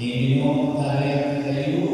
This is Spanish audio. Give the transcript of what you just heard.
mínimo tarea.